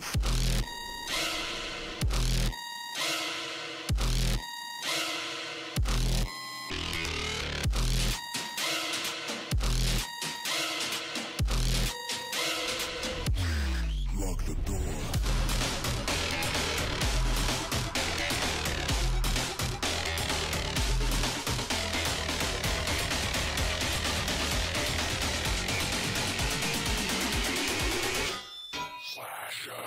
groove.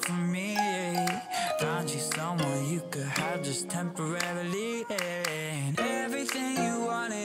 for me. Found you someone you could have just temporarily. And everything you wanted.